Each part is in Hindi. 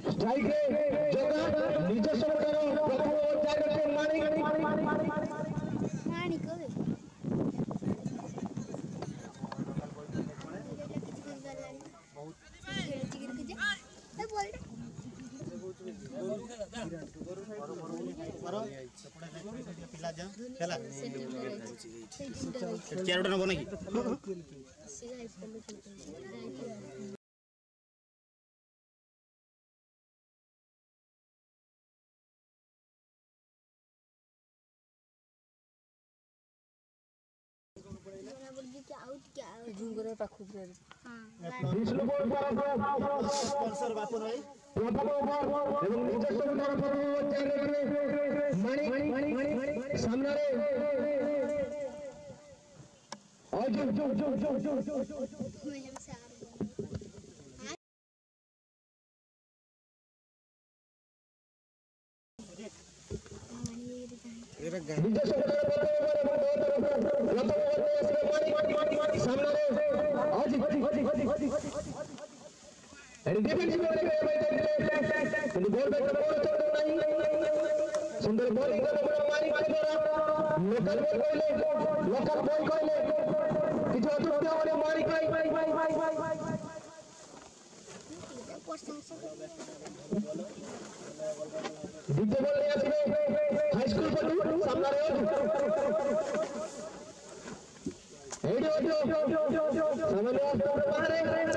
ଯାଇକି ଯୋଗା ନିଜ ସରକାର ପ୍ରଥମ ପଞ୍ଚାୟତକୁ ମାଣି ପିଲା ଯାଉ ହେଲା ଚାରିଟା ନବ ନାକି করে পাখু করে সামনে অর্জুন জোর জোর জোর জোর জোর জোর এটা গান ಡಿಫೆನ್ಸಿವ್ ಒಂದು ಗೋಲ್ ಬೇಕ ಗೋಲ್ ತೋಡ ನೈ ಸುಂದರ ಗೋಲ್ ಇಂದ ಬರ ಮಾರಿ ಕದರ ಲೋಕಲ್ ಗೋಲ್ ಕೊಯ್ಲೆ ಲೋಕಲ್ ಗೋಲ್ ಕೊಯ್ಲೆ কিছু অতুপ্ত হলে মারি খাই দ্বিতীয় বল নিয়ে আসবে হাই স্কুল পটু সামনে এইটা সামনে আসতে পারে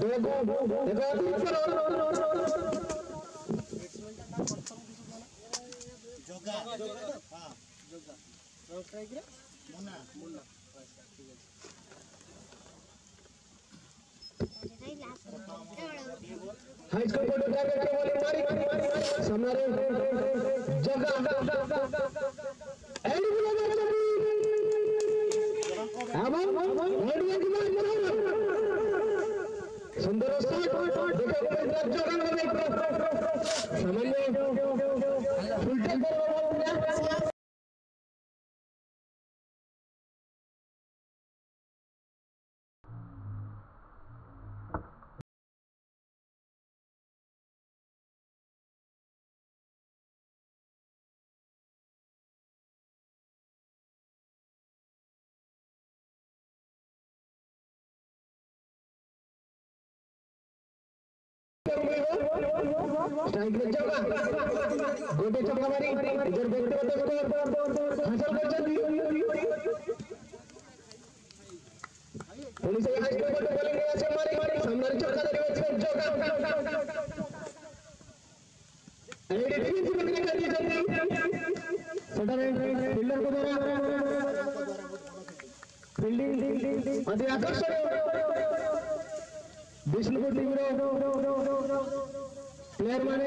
देखो देखो যোগা যোগা হ্যাঁ যোগা রোটাইগ্রা মুন্না মুন্না আচ্ছা ঠিক আছে हाई स्कूल को टारगेट के बोले मारी सामने जगह एंड बोला ज़मीन अब ऑडियंस में सुंदर देखो जगह में फुल टेक स्ट्राइक लग जाओगा गोटे चौका मारी। इधर देखते हो तो स्कोर हासिल कर जल्दी पुलिस यहाँ स्कोर पर बॉलिंग यहाँ से मारी सामने चौका दे बैट्समैन चौका। एडी तीन से बंद कर दिया जल्दी। सटर फील्डर को द्वारा फील्डिंग अति आकर्षक विष्णुपुर टीमर प्लेयर माने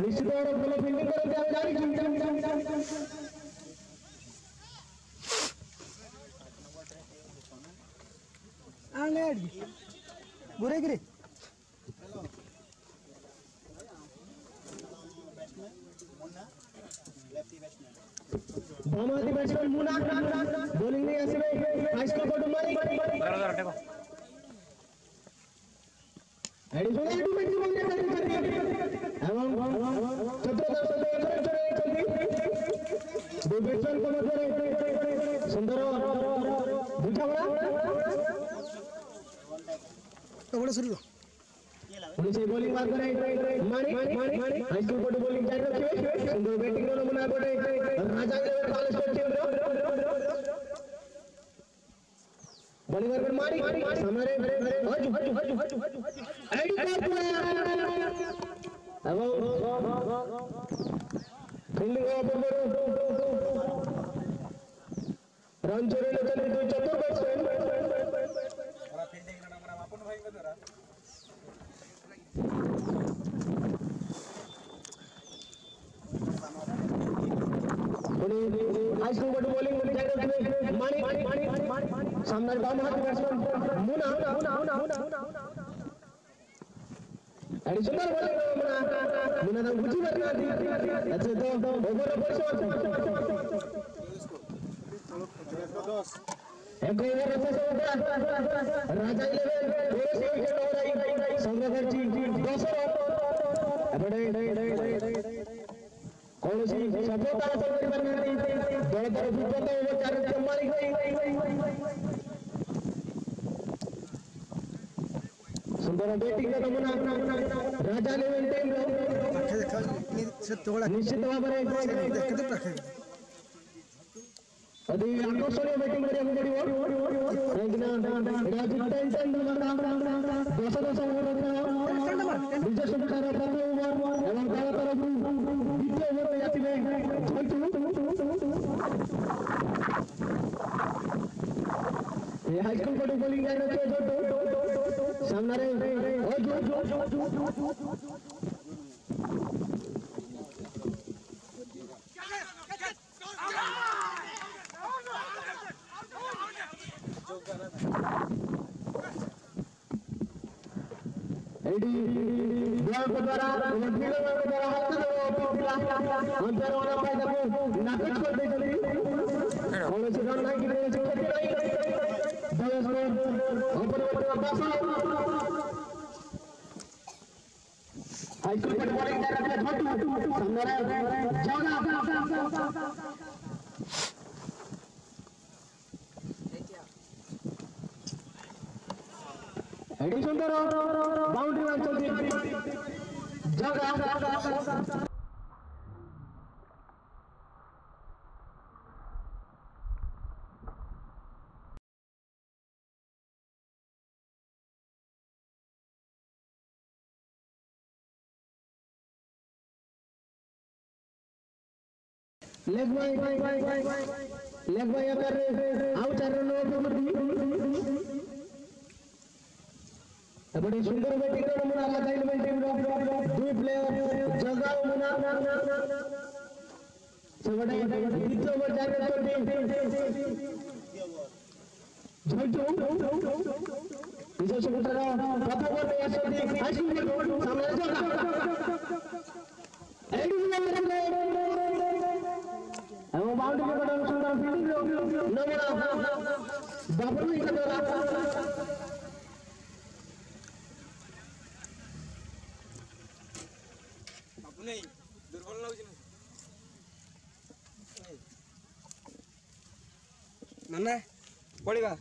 निश्चित भाव भल फिल्डिंग करते बुरे गिरे। बहुमती बैट्समैन बॉलिंग नहीं ऐसे में हाई स्कोर को मारी এবং বিবেচন কমিটির সুন্দর দুইটা বড় বড় শুরু उनसे बॉलिंग मार करे मारे मारे हाई स्कूल कोटे बॉलिंग चार रखे सुंदर बैटिंग दोनों बना कोटे राजा के बाल स्पोर्ट टीम बॉलीवर पर मारी हमारे हज हज हज हज हज आईडी कार्ड बुलाया अब फील्डिंग ओपन करो रन चोरी लेते हैं कोई चतुर बैट्समैन बड़ा फील्डिंग ना हमारा अपन भाई का जरा आज को बट बॉलिंग मानिक मानिक शानदार डाउन हाथ बैट्समैन मुना आणि सुंदर बॉलिंग मुना मुना दा गुची मारली होती त्याचे तो ओव्हर पैसे एक ओव्हर राजा इलेवन थोडे विकेट ओव्हर आई संघाची दोसर कौन सी सफलता से बनी दो तरफ़ उपता ओवर चार से मारी गई ସୁନ୍ଦର ବ୍ୟାଟିଂ ନମୁନା ରାଜା ଲେଭେଲ ଟିମ୍ର ପାଖେ ଦେଖାଯାଉଛି ସେ ତୋଳା ନିଶ୍ଚିତ ଭାବରେ କେତେ ପାଖେ ଅତି ଆକର୍ଷଣୀୟ ବ୍ୟାଟିଂ କରିବାକୁ ପଡିବ କାହିଁକିନା ଏଇଟା ହେଉଛି ଟେନ୍ ଟେନ୍ ଦଶ ଦଶ ଓଭର ବିଜୟ ସୁବିଧାର ପ୍ରଥମ ଓଭର ଏବଂ ଦଳ ତରଫରୁ ଦ୍ୱିତୀୟ ଓଭରରେ ଆସିବେ ଏ ହାଇସ୍କୁଲ ପଟୁ ବୋଲିଂ ଯାଇନଥିବେ ଏଠି ସୁନ୍ଦର ବାଉଣ୍ଡ୍ରି ମାରିଛନ୍ତି ଜଗା ଲେಗ್ ବାଇ ଲେగ్ ବାଇ ଆକାରରେ ଆଉ ଚାରି ରନ୍ ଓଭର बड़ी सुंदर बैटिंग कर मुना लगाई बैटिंग दुई प्लेयर जगाओ मुना सगड़ा बीच ओवर जाकर तो टीम झटू विजय सुगुटरा कथा बोल रहे हैं आइसक्रीम के बोर्ड सामने जाओ एडी में मेरे वो बाउंड्री के बड़ा सुंदर फील्डिंग लो नमरा बाबू इतना ଏଇଠି এবং বাউন্ডারি করার সুন্দর ফিল্ডিং নমুনা ডাবল উইকেট ନେଇ ଦୁର୍ବଳ ଲାଗୁଛି ନା ନା ପଳିବା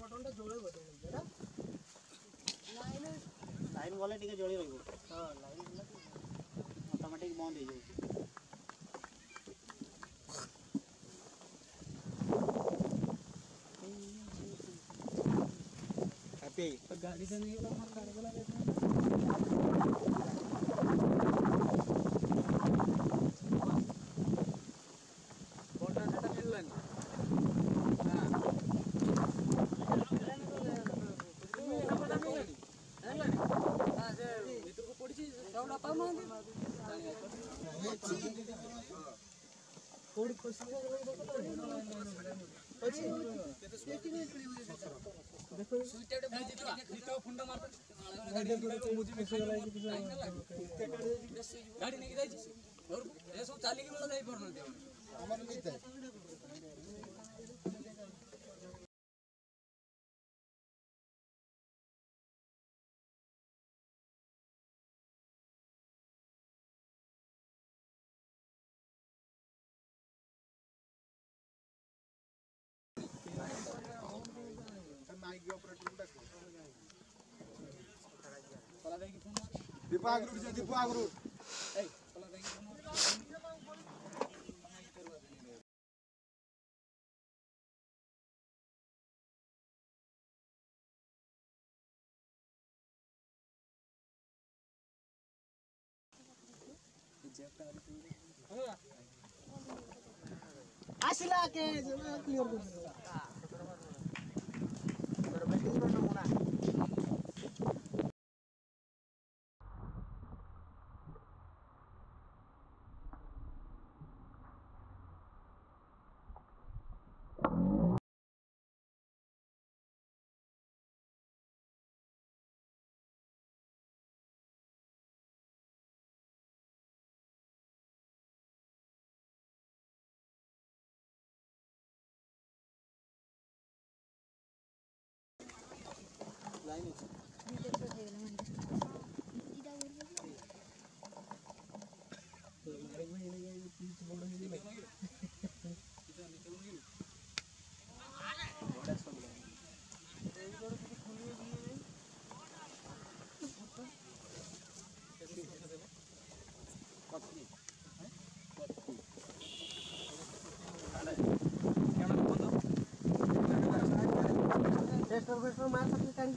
বটনটা জোরে বটন না লাইনে লাইন গলে টিকে জোরে রইব হ্যাঁ লাইন গলে অটোমেটিক বন্ধ হয়ে যাবে। अभी गाड़ी से नहीं गाड़ी ଗାଡି ନେଇକି ଯାଇଛି ଏସବୁ ଚାଲିକି ବେଳ ଯାଇପାରୁନାହାନ୍ତି আসিলা কে? ক্লিয়ার করে Chinese. Terima kasih telah!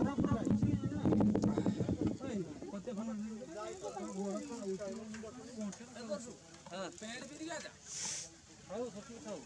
पेड़ भी दिया था खाओ सच्ची खाओ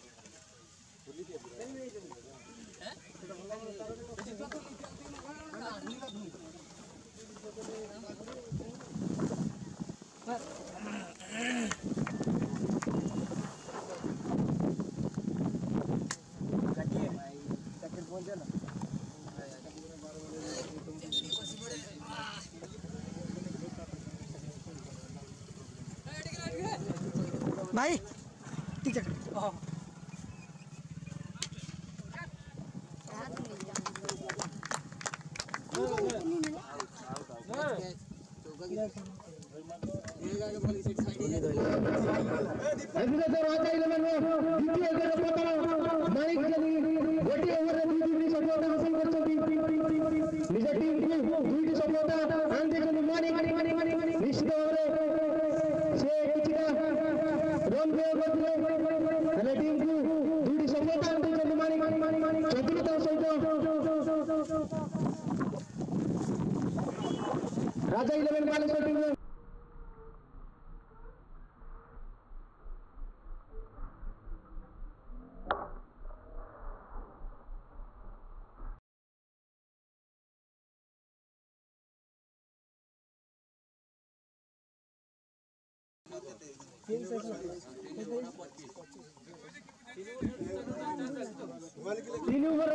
Или умирает.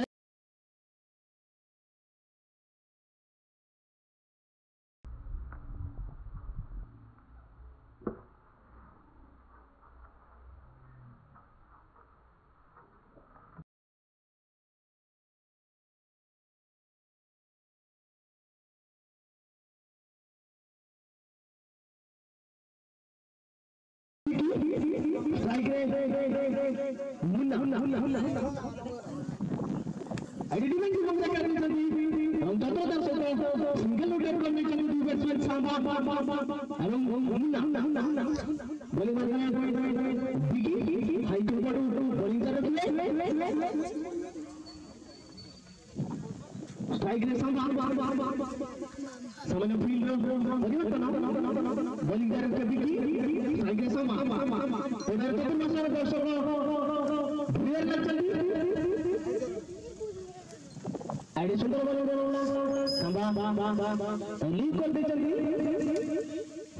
Munna Munna Munna identity में जो हमने करनी चाहिए हम तो तो दर्शकों सिंगल विकेट को में चली दी बैट्समैन सांबा और मुन्ना मुन्ना मुन्ना बॉलिंग मारना बिगी हाई टू पर बॉलिंग कर रहे स्ट्राइक रे सांबा सामान्य फ़ील्ड परिवर्तन बॉलिंग कर रहे बिगी स्ट्राइक रे सांबा उधर तो मसाला दर्शकों प्लेयर कर चली आइडी सुंदर बॉलिंग संभा लीग करते चली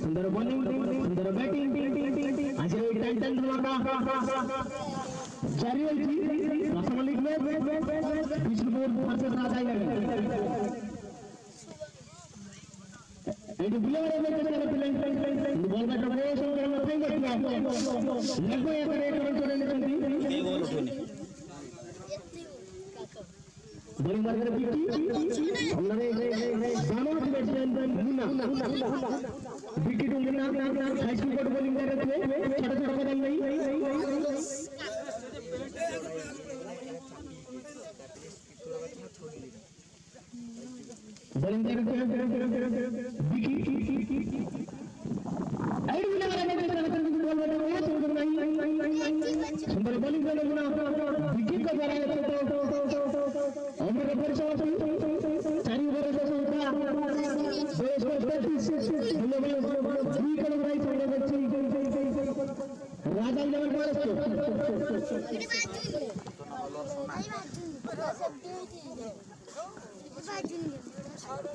सुंदर बॉलिंग सुंदर बैटिंग आज टाइटन धमाका जारी असम लीग में विष्णुपुर वर्सेस राजा ಇದು ಬಿಲಾರದ ಕಡೆಗಳಲ್ಲಿ ಗೌರ್ಮೆಂಟ್ ಪ್ರವೇಶ ಕಡೆಗಳಲ್ಲಿ ನಗು ಎಕರೆ ಕಡೆಗಳಲ್ಲಿ ಬರಿ ಮಾರ್ಗದ ಬಿಟ್ಟಿ ಅಂದರೆ ಸಾಮಾಜಿಕ ಬಿಟ್ಟಿಟ್ಟು ಹೈಸ್ಕೂಲ್ ಕೊಟ್ಟು ಬಂದಿದ್ದಾರೆ ಚಟ ಚಟಕದಲ್ಲಿ সুন্দর বোলিং করে গুণা বিকেট করা আমরা পরিচয় চারি বরস সুদ্ধা বয়স পঁয়ত্রিশ ষোলো বয়স দুই রাজা যাওয়ার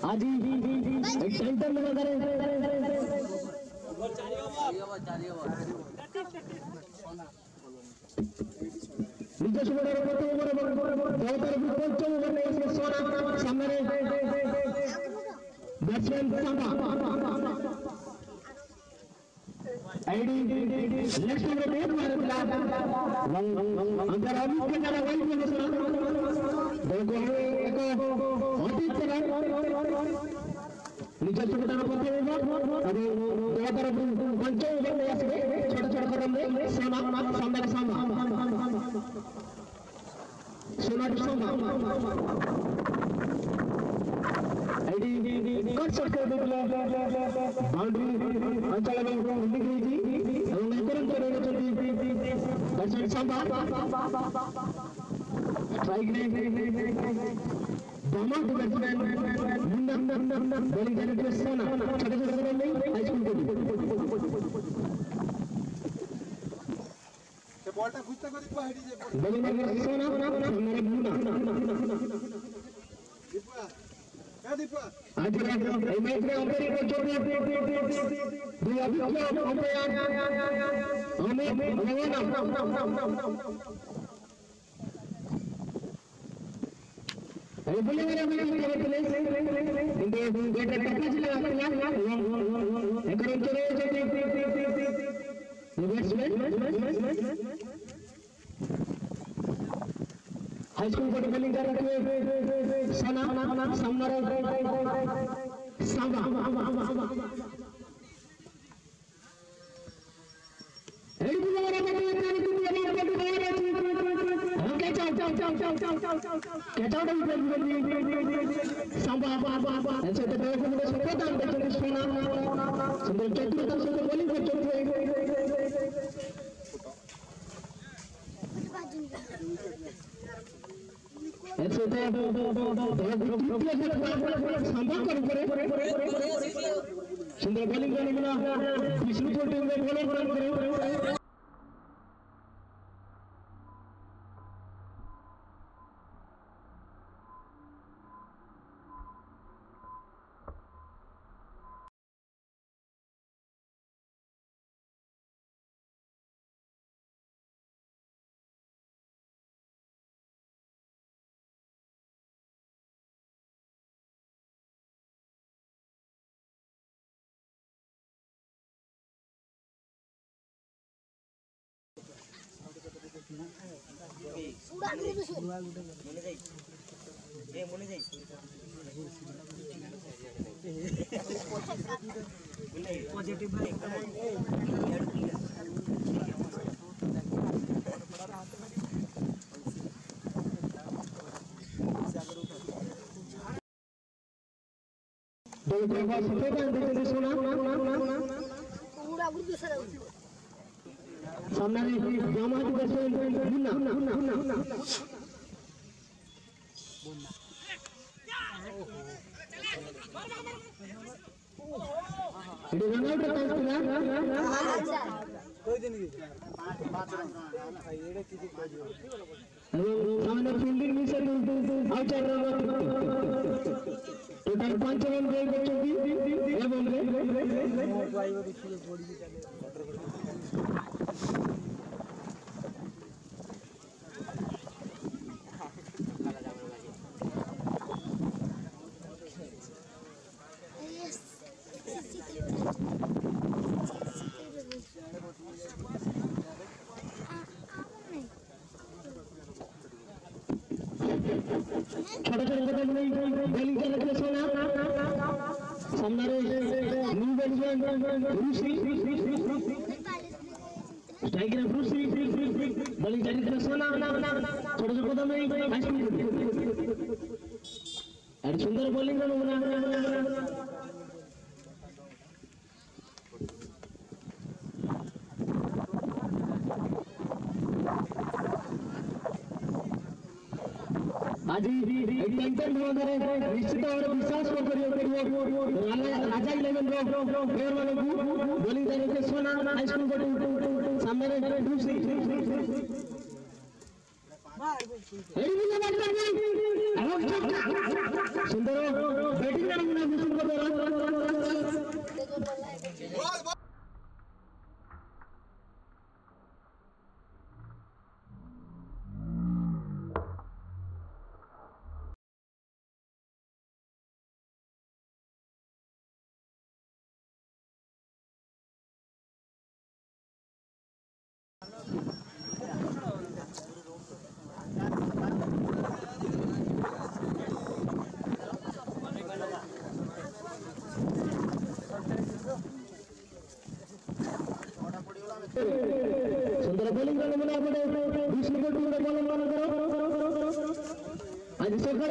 ही एक सेंटर में करें नीचे से बड़ा प्रथम ओवर दो तरफ़ पंचम ओवर में इसमें, सोना, सामने बैट्समैन सांबा आईडी नेक्स्ट में एक मारे अंदर अभी के जरा वाइड में सोना ଦଳକୁ ଆମେ ଏକ ଅଜିତ ନିଜ ଚୁଟାର ପକେଇବ ଏବଂ ଦଳ ତରଫରୁ ବଞ୍ଚେଇବେ ନେଇ ଆସିବେ ଛୋଟ ଛୋଟ କଦମରେ ସୋନା ସମ୍ମାନ ସମ ସୋନାଠୁ ସମ ଏଇଠି କଟ୍ ସଟ୍ କରିଦେଇଥିଲେ ବାଉଣ୍ଡ୍ରି ଅଞ୍ଚଳ ଏବଂ ତୁରନ୍ତ ରହିଛନ୍ତି ଦର୍ଶନ ସମ୍ଭବ आज मैच में अंपायरिंग को छोड़ दिया दो अभिज्ञ अंपायर हमें रवाना Regular replaced in the greater capacity according to the batsman. High school for bowling कर रखे हैं सना समर सावा regular replaced Get out of সুন্দর বোলিং করে বিষ্ণুপুর টিম বোলিং করে পজিটিভ দুই জায়গায় সেটা দেখে শোনা পুরা উর্দু सामने জামাত হোসেন মুন্না এটা রান আউট কাজ না কই দিন কি সামনে ফিল্ডিং মিসের আউটার রান টোটাল 5 রান গোল করছেন এবং রে ছোট ছোট কথা বলি বেলিংটন সোনা সামনারে নিউ বেলিংটন রুশি স্ট্রাইকার রুশি বেলিংটন সোনা ছোট ছোট কথা বলি আর সুন্দর বোলিং করুন ଇଲେଭେନ୍ର ପ୍ଲେୟରମାନଙ୍କୁ ବୋଲିଂ ଚାଲିଥିଲେ ସୋନା ହାଇସ୍କୁଲ ପଟୁ ସାମ୍ନାରେ ଋଷି ସୁନ୍ଦର ବ୍ୟାଟିଂ ନମୁନା ಬೌಲಿಂಗ್ ರನ್ ಮಾಡಿ ವಿಷ್ಣು ಕೊಟ್ಟು ಬೌಲಿಂಗ್ ಮಾಡಿದರು ಅದು ಸರ್ಕಾರ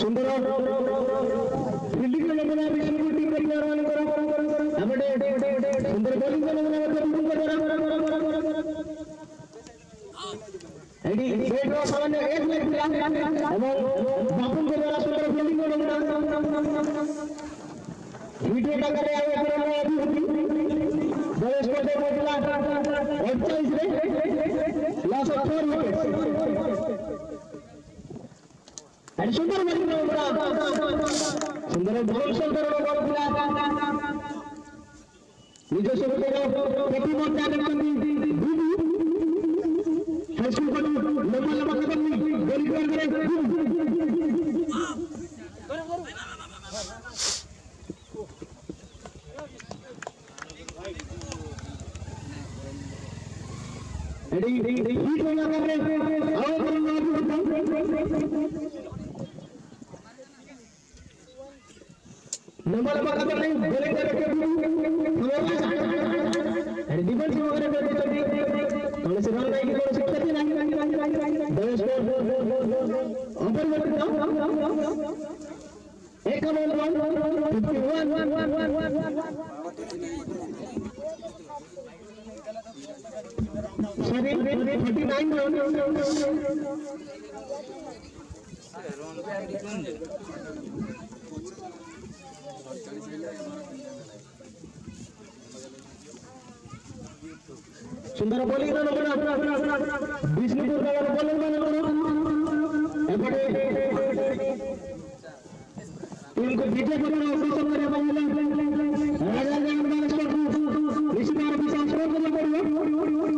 സുന്ദര ഫീൽഡിംഗ് നമ്മുടെ സുന്ദര ബോളിംഗ് ബാപ്പും സുന്ദര ഫീൽഡിംഗ് वीडियो टकरे आवे क्रम में अभी बलेश कोटे मोटला 28 रे लॉस ऑफ़ 4 विकेट आणि सुंदर सुंदर ভরসা নিজ সরকার প্রতিমন্ত্রী আনেন দুবু হাইস্কুল কলেজ লম্বা লম্বা করেন গরিব सुंदर बोलिंग विष्णुपुर नगर बोलिंग एपटे टीम को विजय करने का ऑपरेशन करने वाले राजा जानवर को ऋषि मार्ग से संपर्क करना पड़ेगा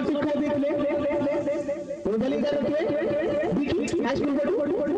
टिप्पणी देखले उधर इधर देखले देखिए आज कुछ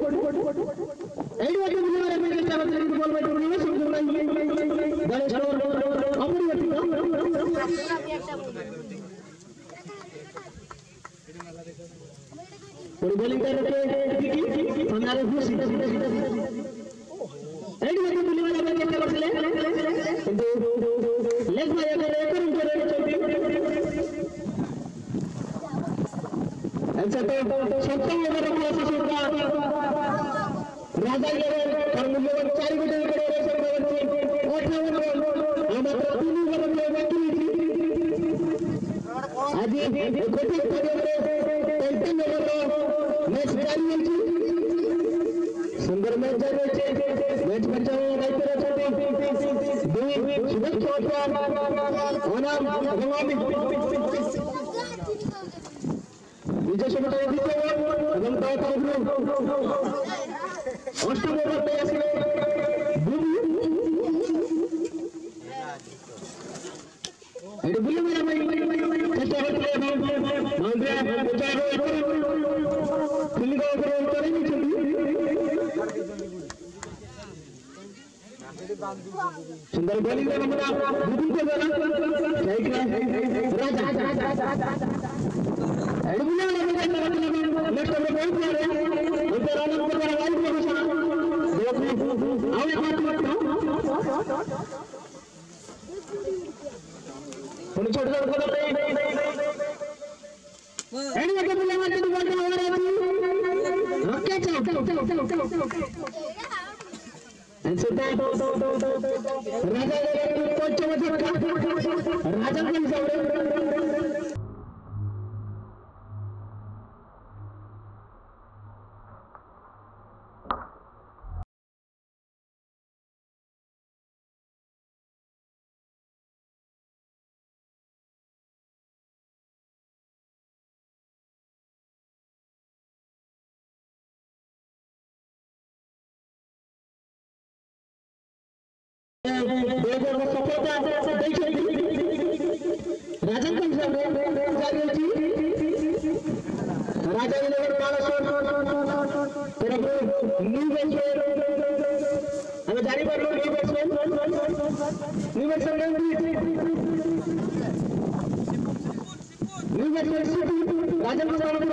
Rajanna Swamy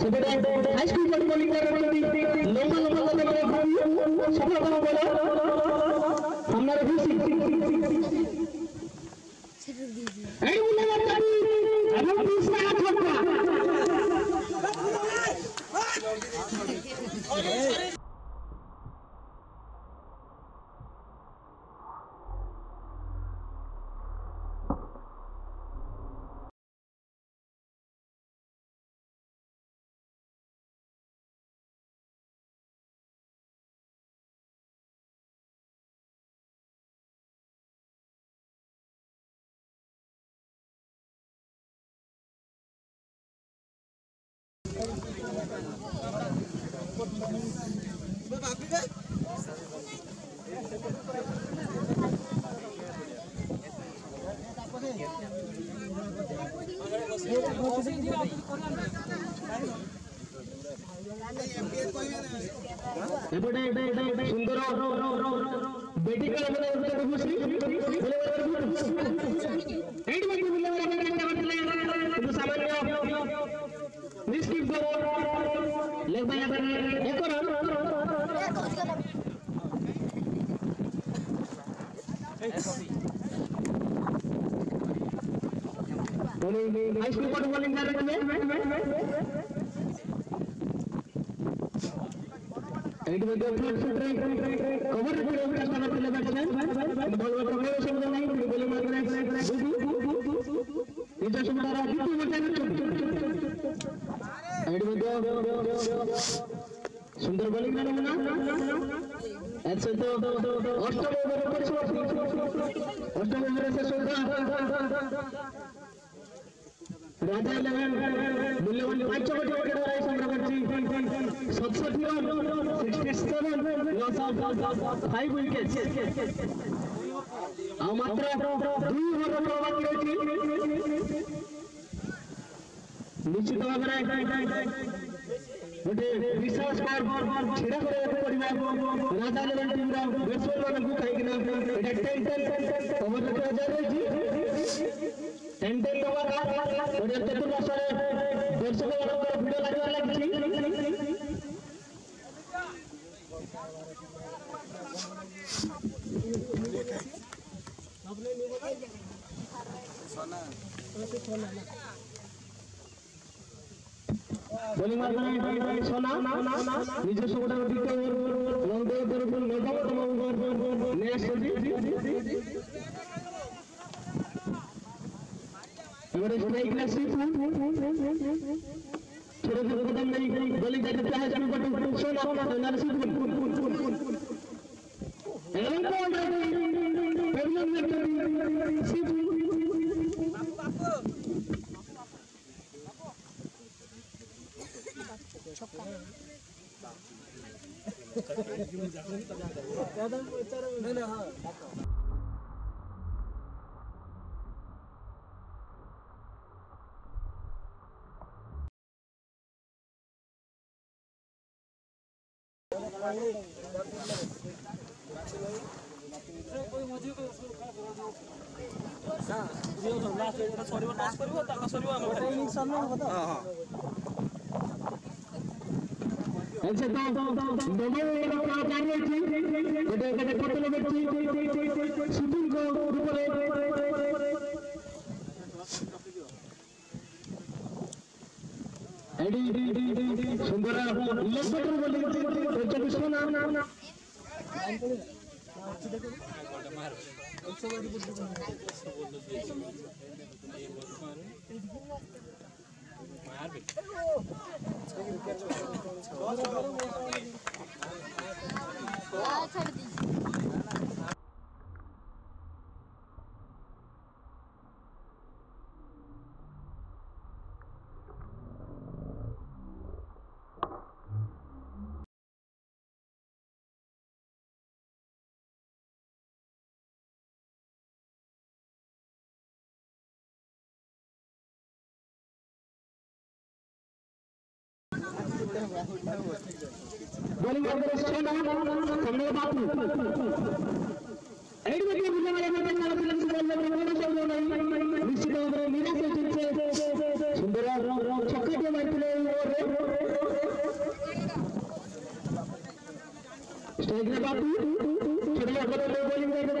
secretary high school cover five wicket মাত্র দুই ওভার প্রভাব রয়েছে নিশ্চিত ভাবে ଗୋଟେ ବିଶ୍ୱାସ ଛିଡ଼ା କରିବାକୁ ପଡ଼ିବ ରାଜା ଲେଭେଲ ଟିମ୍ର ବ୍ୟାଟ୍ସମ୍ୟାନ ମାନଙ୍କୁ କାହିଁକିନା ଏଇଟା ଟେନ୍ ଟେନ୍ ଓଭର ଯେତେବେଳେ ଯାଇଯାଇଛି ଟେନ୍ ଟେନ୍ ଓଭର ଓଡ଼ିଆ ଚତୁର୍ମାସରେ ଦର୍ଶକମାନଙ୍କର ଭିଡ଼ ଲାଗିବାର বোলিং মারবেন সোনা নিজস্ব গোটার দিকে লঙ্কের উপর মেধা এবং নেক্সট এবারে স্ট্রাইক লাগছে ছোট ছোট কদম নেই বোলিং দেখতে চাহে চালু করতে সোনা নারসিদ এবং কোন পেরিয়ন নেই শিবু लास्ट लास्ट सरिव लास्ट सरिव त सरिव हाम्रो ऐसे तो दोनों कार्य थी। गोटे गोटे पटल व्यक्ति सुप्रीम कोर्ट उपरे एडी सुंदर इलेक्टर बोली सोचा किसको नाम नाम नाम? है I'll try to do में चलना फ़िल्म से बोलने में कोई शब्द नहीं निश्चित सुंदर स्ट्राइक में बापू बोलिंग करते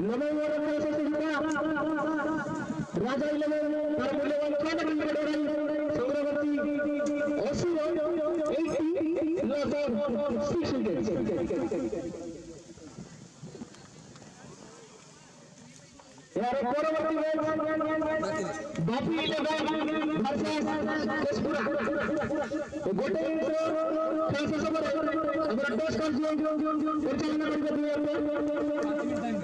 Namo Raja eleven Parmu eleven Kadar eleven संग्रहवर्ती ओसी 80 लॉस ऑफ़ सिक्स यार परवर्ती match Bapi eleven versus Keshpura गोटे इंट्रो खेल से समर अगर टॉस कर दियो फिर चलना बंद कर दियो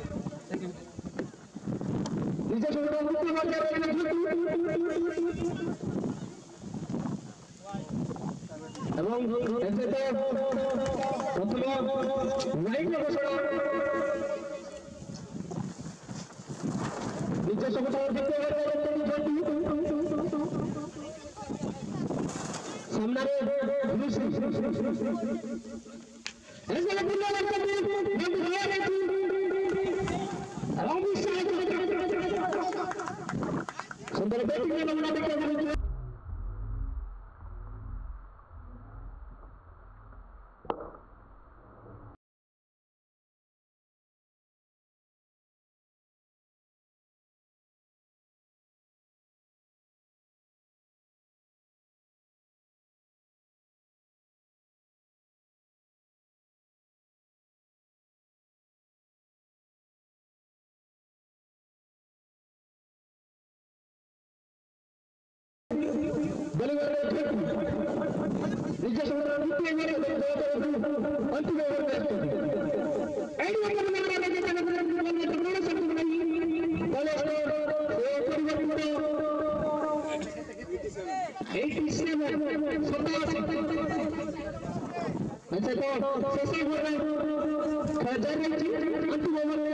এবং এসেতে প্রথমে লাইন ঘোষণা। নিজস্ব ঘোষণা করতে সামনে এসে লাগবে লাগবে এবং Pero 87 87 87 87 87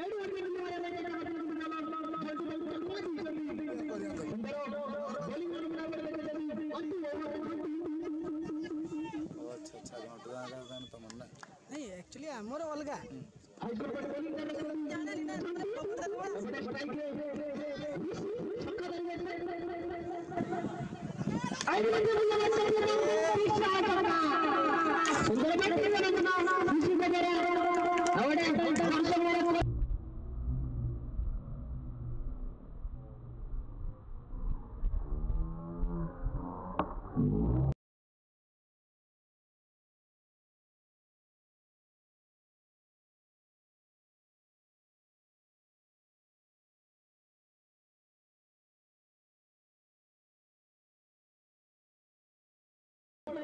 ఐదు వందల ଆକ୍ଚୁଆଲି ଆମର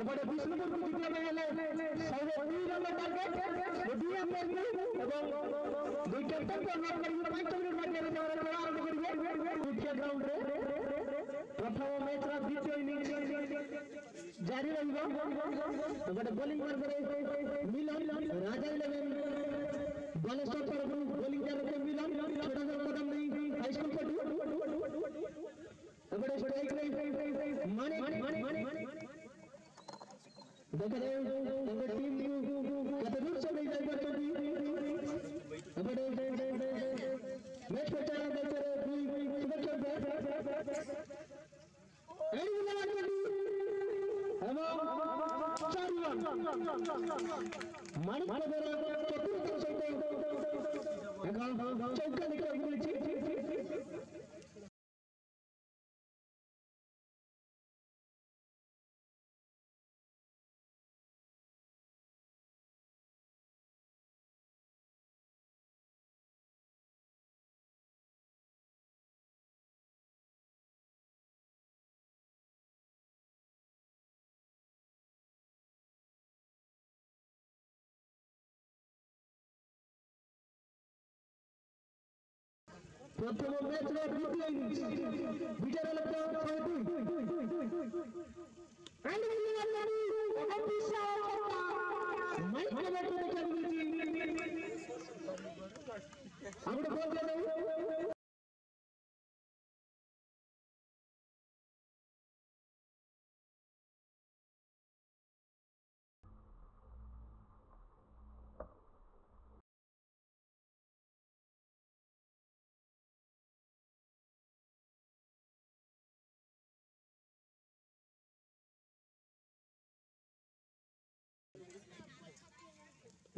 এবারে বিষ্ণুপুর জিতলে গেলে সবে দুই রানের টার্গেট দুই রানের এবং দুই ক্যাপ্টেন কর্নার করিবে পাঁচ রানের মাঝে যাওয়ার খেলা আরম্ভ করিবে ক্রিকেট গ্রাউন্ডে প্রথম ম্যাচর দ্বিতীয় ইনিংস জারি রহিব এবারে বোলিং মার্গরে মিলন রাজা ইলেভেন দলেশ্বর তরফ ଏପଟେ ଷ୍ଟ୍ରାଇକରେ ମାଣେ ମାଣେ ଦେଖାଯାଉ ତାଙ୍କ ଟିମ୍କୁ କେତେ ଦୂର ଚଲେଇ ଯାଇପାରୁଛନ୍ତି ଏପଟେ ମ୍ୟାଚ୍ ପରିଚାଳନା ଦାୟିତ୍ୱରେ ଦୁଇ ସୁଦର୍ଶନ ବ୍ୟାଟ୍ ଏଇ ବୁଲା ମାରିଛନ୍ତି ଏବଂ ଚାରି ରନ୍ ମାଣିକ ଚତୁର୍ଥ প্রথম ম্যাচ হলো দ্বিতীয় ইনিংস বিটার হলো ছয় দুই and we will not be and we shall my cover to the community আমরা বলতে দেব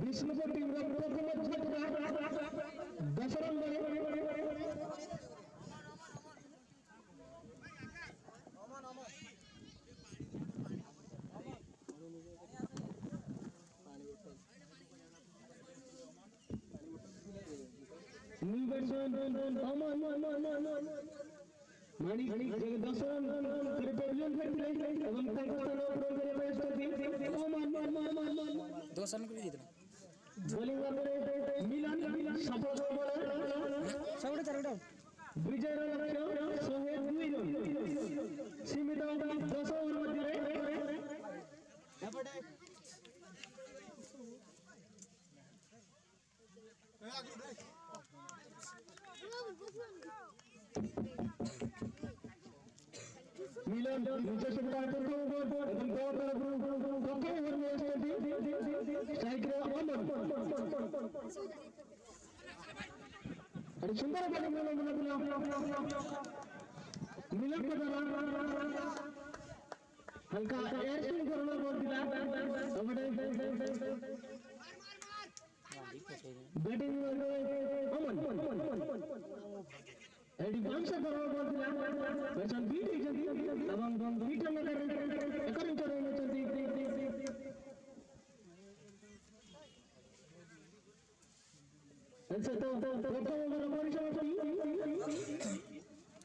భీష్ముకు దసరం నీవెండు అమ్మ అమ్మ అమ్మ అమ్మ అమ్మ মানিক জগদর্শন এবং তার স্থান পূরণ করে প্রয়াস করবে দর্শন করে দিতে বোলিং করে মিলন সফল বলে সবটা চারটা বিজয় শহে দুই রন সীমিত দশ ওভার মধ্যে এপটে আগুন ನೀಲಂ ವಿಜಯಶಂಕರ ಆಯ್ತು ಅದನ್ನ ಗೌರವರು ಕಪ್ಪೆ ಹೊರಗೆ ಹೇಳ್ತೀವಿ ಸ್ಟ್ರೈಕ್ರ ಅಮನ್ ಅದು ಸುಂದರ ಬಲಿಗಳು मिलक हल्का एयर स्पिन करना बोल दिला बैटिंग अमन ರಿಫ್ಲೆಕ್ಷ ಕರವಾಗುತ್ತಿಲ್ಲ ಸೆಕ್ಷನ್ ಬಿ ಟೀಚರ್ ଏବଂ ಟೀಚರ್ ಮೇಕರ್ ಎಕರ್ ಇಂಟರ್ ಹೋಗುತ್ತಿ ಸೆಕ್ಷನ್ ತೋ ತೋ ತೋ ತೋ ಓವರ್ ಪರಿಶೋಧ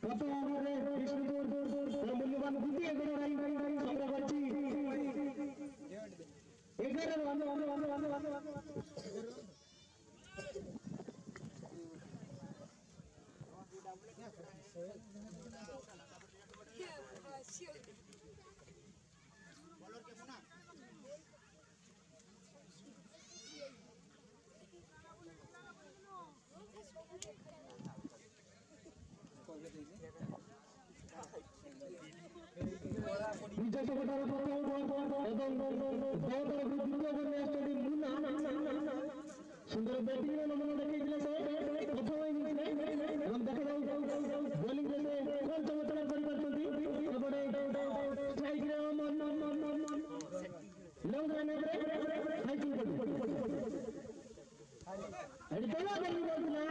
ಗತ ಓವರ್ ಕೃಷ್ಣ ದೂರ ದೂರ ದೂರ ಮೂಲ್ಯವಾನ್ ಬುದ್ಧಿ ಎಗರ ರೈ ಸಂಗ್ರಹ ಬರ್ಚಿ ಎಗರ ಒಂದು ಒಂದು ಒಂದು ಒಂದು সুন্দর ব্যাটিং নমুনা দেখিয়েছিল প্রথমে ଲଙ୍ଗ ରନ୍ ଉପରେ ହାଇକିଂ ଏଠି ତେଲ ବୋଲିଂ କରୁଥିଲା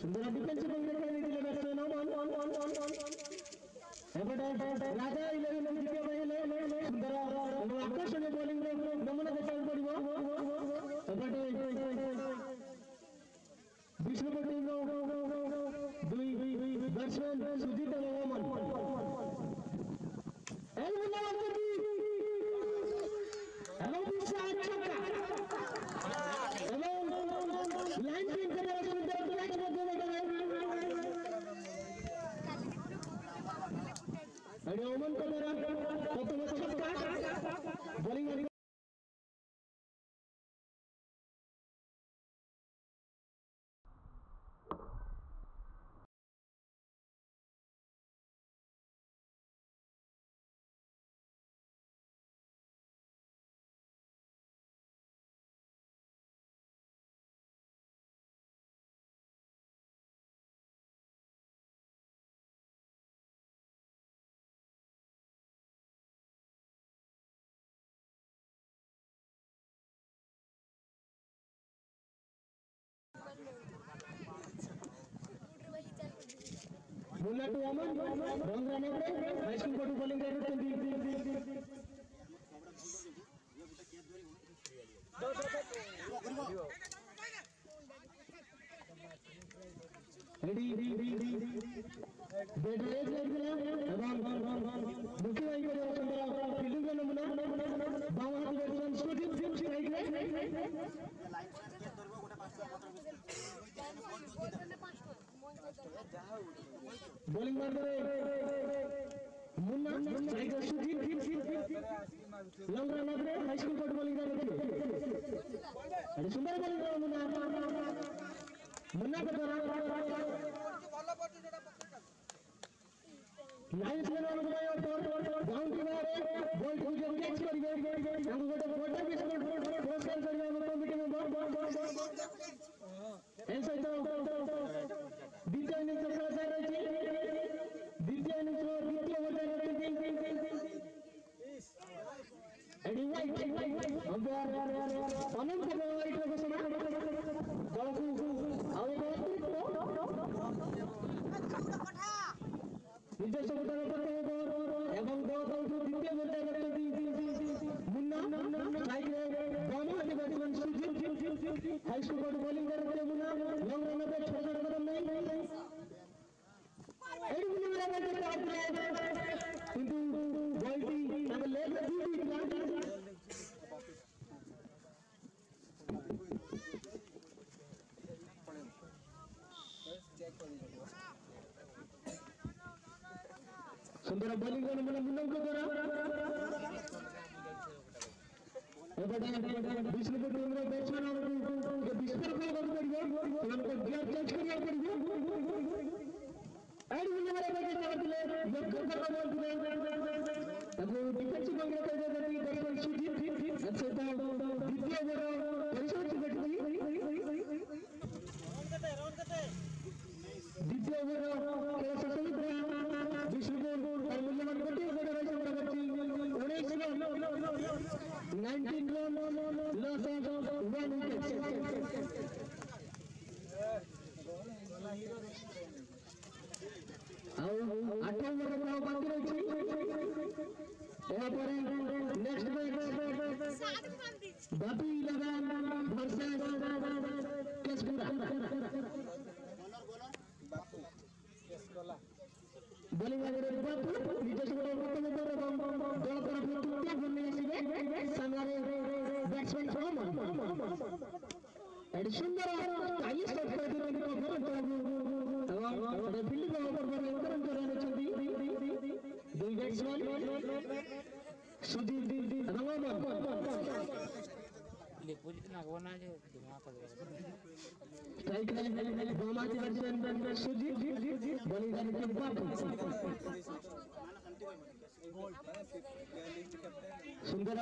ସୁନ୍ଦର ଡିଫେନ୍ସିଭ୍ ଦେଖାଇ ଦେଇଥିଲେ ବ୍ୟାଟ୍ସମ୍ୟାନ୍ ଏପଟେ ରାଜା ଇଲେଭେନ୍ ଦ୍ୱିତୀୟ ପାଇଁ ହେଲେ ସୁନ୍ଦର ଏବଂ ଆକର୍ଷଣୀୟ ବୋଲିଂରେ ନମୁନା ଦେଖିବାକୁ ପଡ଼ିବ ଏପଟେ ବିଷ୍ଣୁପୁର ଟିମ୍ର ଦୁଇ ବ୍ୟାଟ୍ସମ୍ୟାନ୍ ସୁଜିତ ଏବଂ मुल्ला टू अमन रंग राने पे मैचिंग कोटू बॉलिंग कर रहे थे दो। दो रेडी बैट रेस लेट गया रन रन रन रन बुकी भाई को देखो चंद्रा। फील्डिंग का नमूना। बाम हाथ बैट्समैन स्कोटिंग टीम स्ट्राइक रे लाइन से धरबो गोटा पास पत्र বোলিং মারবে মুন্না টাইগার সুধীর ফির ফির ফির লঙ্গরা মারবে হাই স্কুল কোর্ট বোলিং যাবে আরে সুন্দর বোলিং মুন্না। মুন্না কথা ନାଇନ୍ଥ ଲେଭେଲ ପାଇଁ ଗ୍ରାଉଣ୍ଡ କିନାରେ ଗୋଲ୍ କୁ ଯେଉଁ କ୍ୟାଚ୍ କରିବେ ତାଙ୍କୁ ଗୋଟେ ଗୋଟେ ବିସ୍କୁଟ ପୁରସ୍କାର କରିବେ ଆମର କମିଟି ମେମ୍ବର ଏ ସହିତ ଦ୍ୱିତୀୟ ଇନିଂସ ଖେଳ ସାର ରହିଛି ଦ୍ୱିତୀୟ ଇନିଂସ ଦ୍ୱିତୀୟ ଓଭର ରହିଛି ଏଠି ଅନେକ ଘୋଷଣା নিজস্ব এবং দ্বিতীয় ব্যক্তি মুন্না নাইকে ব্রাহ্মণ batsman Sujit high score bowling করতে মুন্না লং রান পে ছয় রান করেন নাই এইটি মুন্না মেরে ব্যাটে কিন্তু বলটি লেগ ସୁନ୍ଦର ବୋଲିଂ କଲେ ମାନେ ମୁନ୍ନାଙ୍କ ଦ୍ୱାରା ଏପଟେ ବିଷ୍ଣୁପୁର ଟିମର ବ୍ୟାଟ୍ସମ୍ୟାନ୍ ଆମକୁ ବିସ୍ଫୋରକ ହେବାକୁ ପଡ଼ିବ ସେମାନଙ୍କ ଗିୟର ଚେଞ୍ଜ କରିବାକୁ ପଡ଼ିବ ଆଇଡି ମୁନ୍ନାରେ ବ୍ୟାଟ୍ କରିଥିଲେ ଲକ୍ଷ୍ୟ କର୍ମ କରୁଥିଲେ सुंदर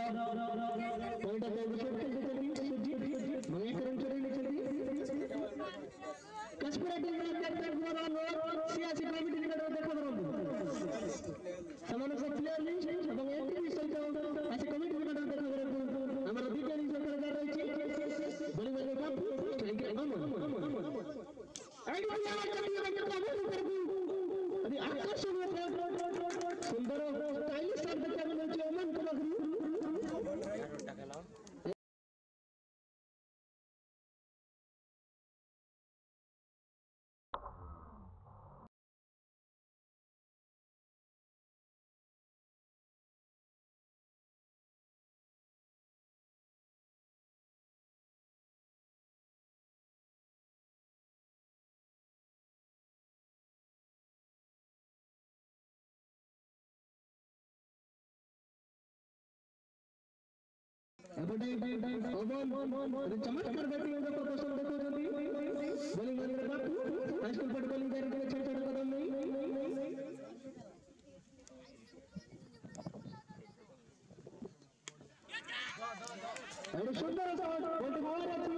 ଏପଟେ ପବନ ଚମତ୍କାର ବ୍ୟାଟିଂ ପ୍ରଦର୍ଶନ ଦେଖାଉଛନ୍ତି bowling Mahendra Babu high school ପଟେ ବୋଲିଂ କରିଥିଲେ ଛୋଟ ଛୋଟ କଦମ ନେଇ ଗୋଟେ ସୁନ୍ଦର ସଟ୍ ଗୋଟେ ଗୋଳରେ ଅଛି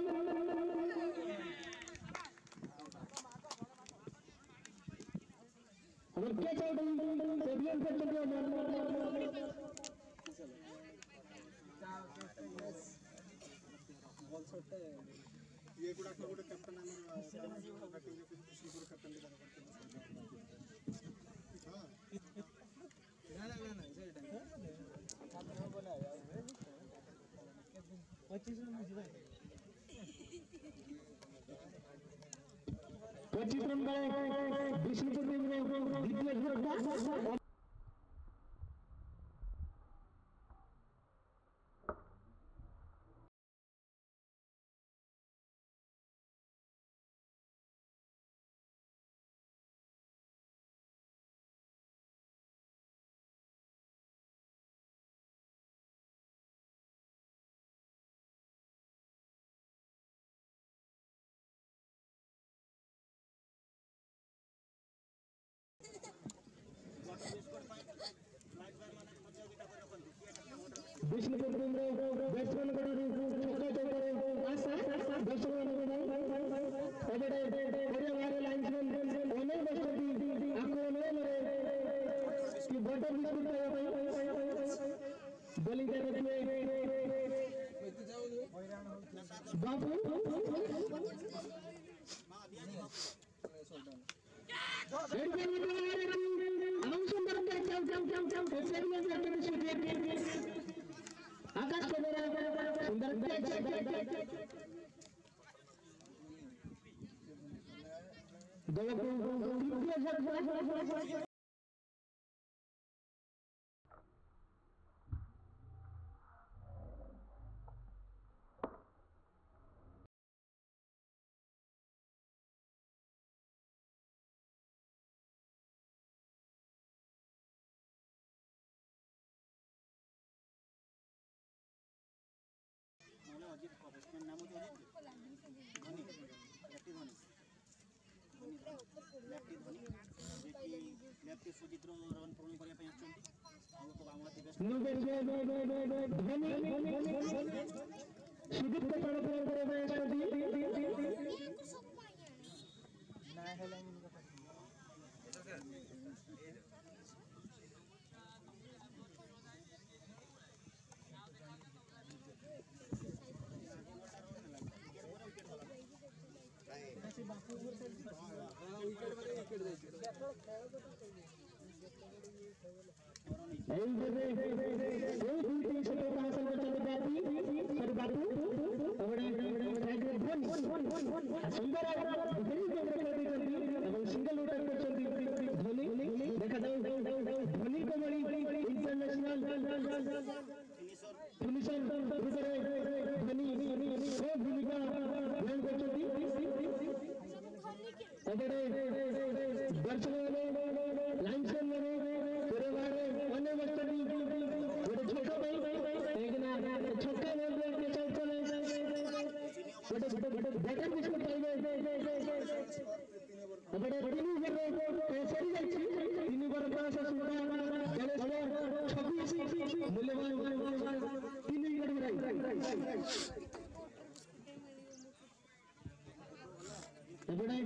వికెట్ అవుతుంది సెకండ్ సెకండ్ ఆల్సోట్ ఏ కూడా అక్కడ కూడా కెప్టెన్ కృష్ణ కూడా కెప్టెన్ వచ్చి విష్ణుపతి এর নাম হচ্ছে ধ্বনি লেফটি ধ্বনি লেফটি ধ্বনি যেটি লেফটি সুচিত্র ରନ୍ ପୂରଣ କରିବା ପାଇଁ ଆସୁଛନ୍ତି ଆଉ ଏକ ବାମ ହାତୀ ସୁଚିତ୍ର ରନ୍ ପୂରଣ କରିବା ପାଇଁ ଆସୁଛନ୍ତି ନା ହେଲା এই যে এই দুইটি ছোট ভাষণ করছেন বিদ্যার্থী সরি বাবু আমরা সাইডে ভন সুন্দর ভেরি গুড রেখেছেন এবং সিঙ্গেল উটার করছেন ধোনি দেখা যাও ধোনি কমলি ইন্টারন্যাশনাল ফিনিশার ভিতরে ধোনি সে ভূমিকা গ্রহণ করছেন এবারে ഇവിടെ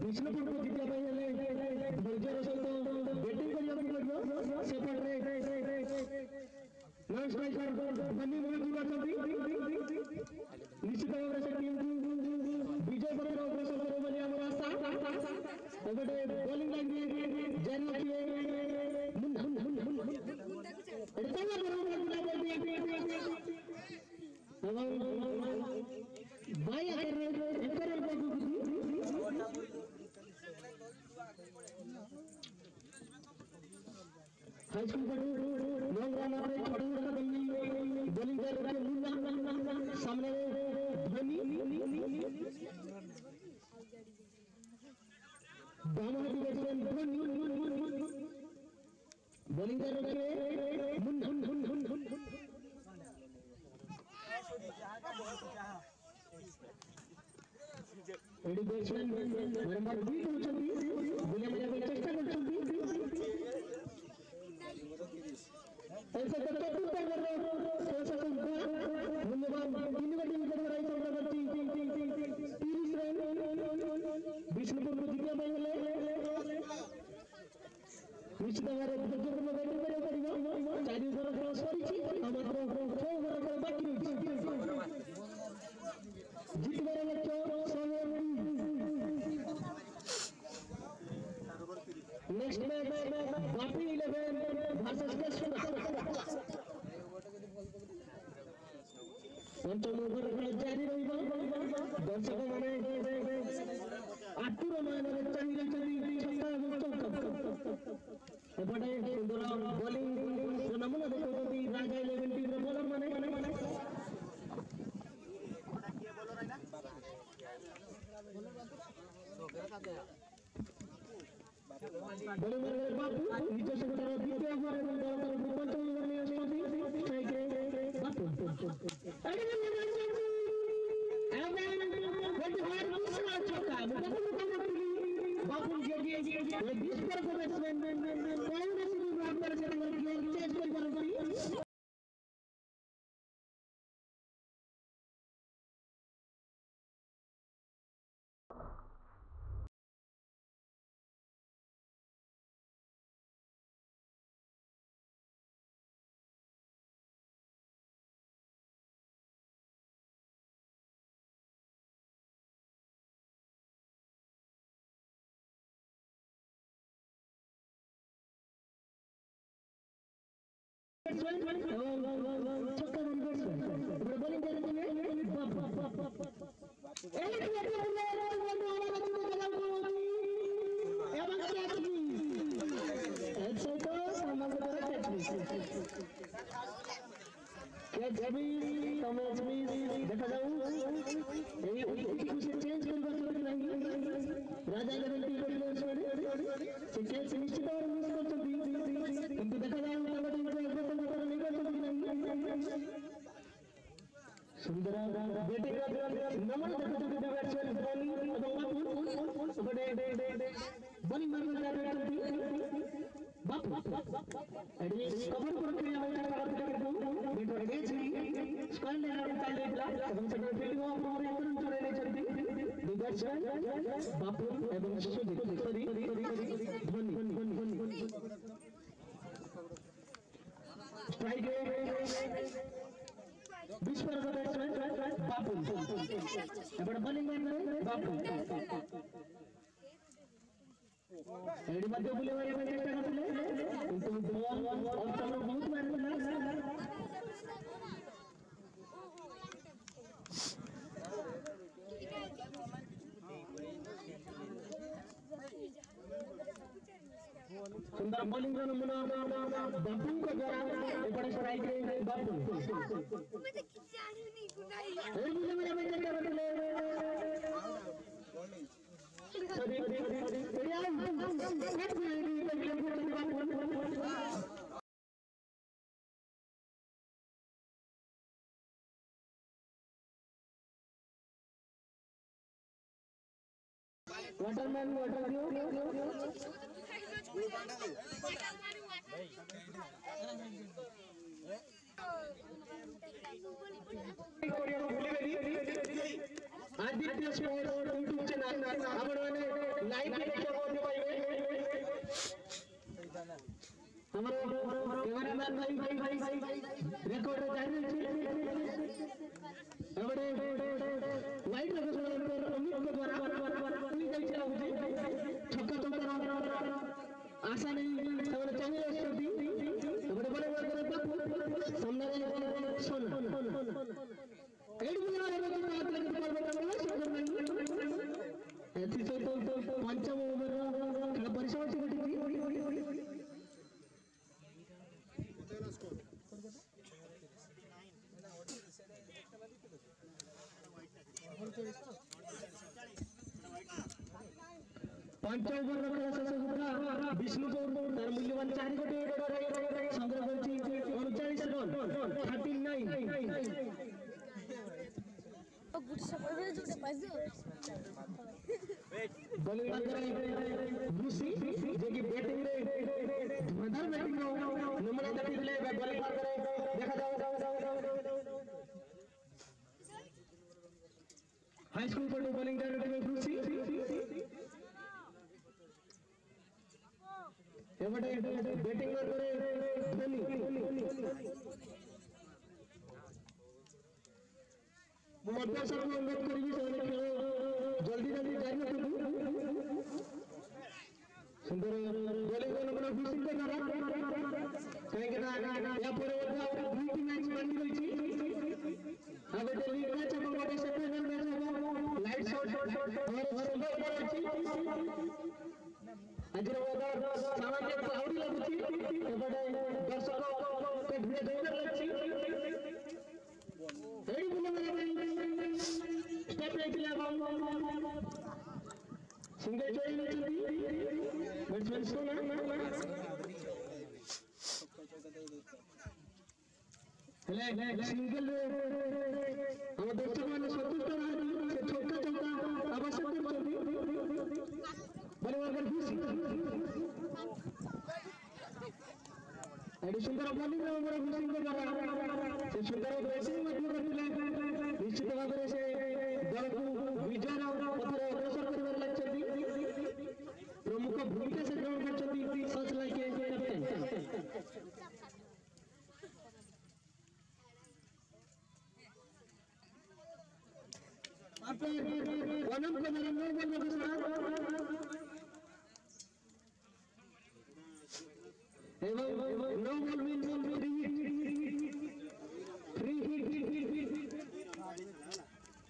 বিষ্ণুপুর Remember ଛକା ରନ୍ ବ୍ୟାଟ୍ସମ୍ୟାନ୍ ବୋଲିଂ କରୁଛନ୍ତି ବାପୁ ସହିତ ସମାଜର କ୍ୟାଚ୍ ବି ଦେଖାଯାଉ ଏହି ଉଇକେଟକୁ ସେ ଚେଞ୍ଜ କରିପାରୁଛନ୍ତି ନାହିଁ ରାଜା ଲେଭେଲ୍ ଟି ସେ କ୍ୟାଚ୍ ନିଶ୍ଚିତ ଭାବରେ ମିସ୍ କରୁଛନ୍ତି କିନ୍ତୁ ଦେଖାଯାଉ ତାଙ୍କ ଟିମରେ ଏକତ୍ର ମାତ୍ରାରେ ନେଇପାରୁଛନ୍ତି ନାହିଁ ସୁନ୍ଦର ବ୍ୟାଟିଂ ନମନ ଦେଖୁଛନ୍ତି ବ୍ୟାଟ୍ସମ୍ୟାନ୍ ଧୋନି ଏବଂ ବାପୁ ସେପଟେ ବୋଲିଂ ମାରିବାକୁ ବାପୁ ଏଠି କଭର କରି ଖେଳିବା ପାଇଁ ଚେଷ୍ଟା କରୁଥିଲେ କିନ୍ତୁ ବ୍ୟାଟର ଏଡେଜ୍ ନେଇ ସ୍କୋୟାର ଲାଇନ୍ ଚାଲି ଯାଇଥିଲା ଏବଂ ସେଠାରେ ଫିଲ୍ଡିଂ ଓଭର ଏକ ରନ୍ ଚଢ଼ାଇ ଦେଇଛନ୍ତି ଦୁଇ ବ୍ୟାଟ୍ସମ୍ୟାନ୍ ବାପୁ ଏବଂ ସୁଜିତ ସରି ଧୋନି ଷ୍ଟ୍ରାଇକ୍ ବିସ୍ଫୋରକ ବ୍ୟାଟ୍ସମ୍ୟାନ୍ ବାପୁ ଏପଟେ ବୋଲିଂ ମାରିଲେ ବାପୁ ଏଠି ମଧ୍ୟ ବୁଲି ମାରିବା ପାଇଁ ଚେଷ୍ଟା କରିଥିଲେ କିନ୍ତୁ ବଲ୍ सुंदर बॉलिंग का नमूना बब्बू का गरारा एक बड़े स्ट्राइक रे बब्बू मैं तो खिचाड़ी नहीं गुनाई ए मुझे मेरे बेटे के बदले बढ़िया एक गुनाई के बदले वाटरमैन वाटर क्यों good Pandey Aditya store YouTube channel. आपण माने लाइव देखियो को पाइबे हमरो कैमरामैन भाई भाई भाई भाई रिकॉर्ड कर रहे हैं हमरे वाइट लगे सुना पर अमित के द्वारा अमित के चला छक्का चौका আশা নেই তাহলে চলে আসবি তারপরে বলে বলে বলে পাপু সামনে শোন এই বলে আর আমি তো হাত লাগাতে পারব না সুযোগ নাই পঞ্চম পঞ্চম तो गुड सपोर्ट में जुड़े पैसे गली गली ऋषि जे की बैटिंग रे मदर बैटिंग नो नंबर दे दिले बॉलिंग पार करे देखा जाओ हाई स्कूल पर बॉलिंग कर रहे ऋषि एवटे बैटिंग कर रहे धोनी ମୁଁ ମଧ୍ୟ ସବୁ ଅନୁରୋଧ କରିବି ସେମାନେ ଖେଳ ଜଲ୍ଦି ଜଲ୍ଦି ଜାରି ରଖନ୍ତୁ ସୁନ୍ଦର ବୋଲିଂ ନମୁନା ଖୁସିଙ୍କ ଦ୍ୱାରା କାହିଁକି ନା ଏହା ପରେ ମଧ୍ୟ ଆଉ ଦୁଇଟି ମ୍ୟାଚ୍ ବାକି ରହିଛି ଆଉ ଗୋଟେ ଲିଗ୍ ମ୍ୟାଚ୍ ଏବଂ ଗୋଟେ ସେମିଫାଇନାଲ ମ୍ୟାଚ୍ ହେବ ଲାଇଟ୍ ସଟ୍ ଆମର ସୁନ୍ଦର ଅଛି ଆଜିର weather ସାମାନ୍ୟ କ୍ଲାଉଡି ଲାଗୁଛି ଏପଟେ ଦର୍ଶକ ଭିଡ଼ ଜୋରଦାର ଲାଗୁଛି ଏଇ ବୁଲିବା ଷ୍ଟେପ୍ ନେଇଥିଲେ ଏବଂ ସିଙ୍ଗଲ ଚୋରି ନେଇଛନ୍ତି ବ୍ୟାଟ୍ସମ୍ୟାନ୍ ଶୁଣ ହେଲେ ସିଙ୍ଗଲ ଆମ ଦର୍ଶକମାନେ ସନ୍ତୁଷ୍ଟ ନାହାନ୍ତି ସେ ଛକା ଚୌକା ଆବଶ୍ୟକ କରୁଛନ୍ତି ବଲିବାର ଖୁସି ଏଠି ସୁନ୍ଦର ବୋଲିଂ ଆମର ଖୁସିଙ୍କ ଦ୍ୱାରା ସେ ସୁନ୍ଦର ବ୍ୟାଟିଂ ମଧ୍ୟ କରିଥିଲେ ନିଶ୍ଚିତ ଭାବରେ ସେ ଦଳକୁ ବିଜୟର ପଥରେ ଅଗ୍ରସର କରିବାରେ ଲାଗିଛନ୍ତି ପ୍ରମୁଖ ଭୂମିକା ସେ ଗ୍ରହଣ କରିଛନ୍ତି ସଚ୍ ଲାଇକ୍ କ୍ୟାପ୍ଟେନ୍ वनम को नरेंद्र मोदी के साथ एवं नो बॉल विन थ्री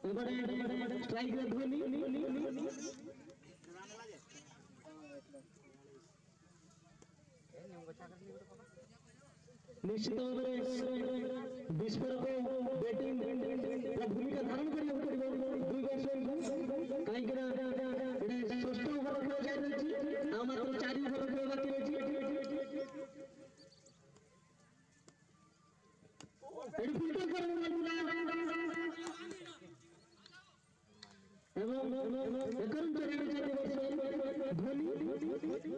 एबारे स्ट्राइक रे धोनी पुराना लागे ए नंबर चाकर ली तो पापा निश्चित भाବରେ ବିଶ୍ୱରକୁ ବ୍ୟାଟିଂ ବା ଭୂମିକା ଧାରଣ କରିବାକୁ ପଡ଼ିବ ଦୁଇ ବ୍ୟାଟ୍ସମ୍ୟାନଙ୍କୁ କାହିଁକି ନା ଏଟା ଷଷ୍ଠ ଓଭର ଖେଳ ଜାରି ରହିଛି ଆଉ ମାତ୍ର ଚାରି ଓଭର ଖେଳ ବାକି ରହିଛି ଏଠି ଫିଲ୍ଡିଂ କରିବାକୁ ଏବଂ ଏକ ରନ୍ ଚଢ଼ିବାକୁ ଚାରି ବର୍ଷ ଧୋନି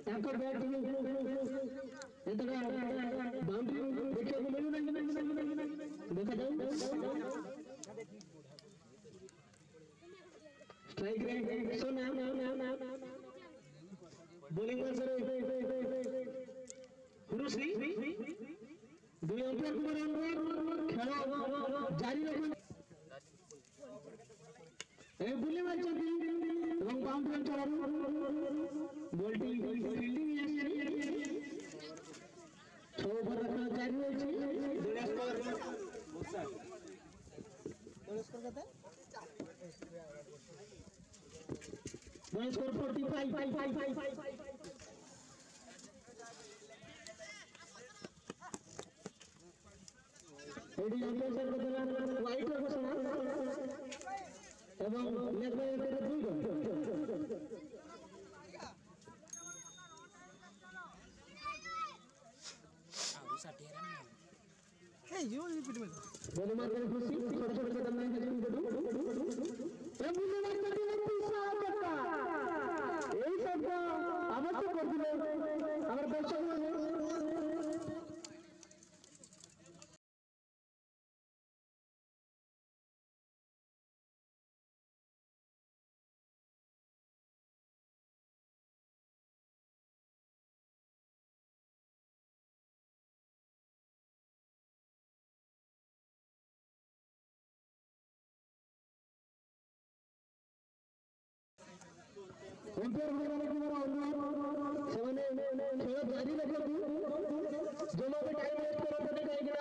ତାଙ୍କ ବ୍ୟାଟ୍ ଏତେଟା ବାଉଣ୍ଡ୍ରି ଦେଖିବାକୁ ମିଳୁନାହିଁ ଦେଖାଯାଉ ଷ୍ଟ୍ରାଇକ୍ ରେ ସୋନା ବୋଲିଂ ମାସରେ ଋଷି ଦୁଇ ଅମ୍ପାୟାର କୁମାର ଅନୁରୋଧ ଖେଳ ଜାରି ରଖନ୍ତୁ ଏ ବୁଲି ମାରିଛନ୍ତି ଏବଂ ବାଉଣ୍ଡ୍ରି ଅଞ୍ଚଳରୁ ବଲଟି ଫିଲ୍ଡିଂ ଆସିଛି ଛଅ ଓଭର ଖେଳ ଜାରି ରହିଛି ସ୍କୋର ଫୋର୍ଟି ଫାଇଭ ଏଠି ଅମ୍ପାୟାର ହ୍ୱାଇଟ୍ ଘୋଷଣା এবং লেগ ব্রেক করে দুই রান এই ইউ রিপিট মে বলো আমার তো করছিল আমার দর্শক ସେମାନେ ଖେଳ ଜାରି ରଖନ୍ତୁ ଜମା ବି ଟାଇମ୍ ୱେଷ୍ଟ କରନ୍ତୁନି କାହିଁକି ନା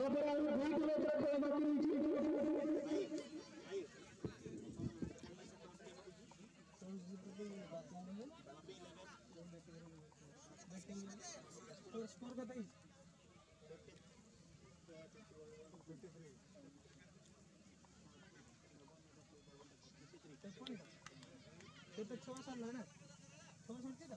ଭାବରେ ଆଉ ଦୁଇଟି ମ୍ୟାଚ୍ର ଖେଳ ବାକି ରହିଛି स्कोर बताइए फिफ्टी थ्री କେତେ ଛଅ ସରିଲା ନା ଛଅ ସରିଛି ତ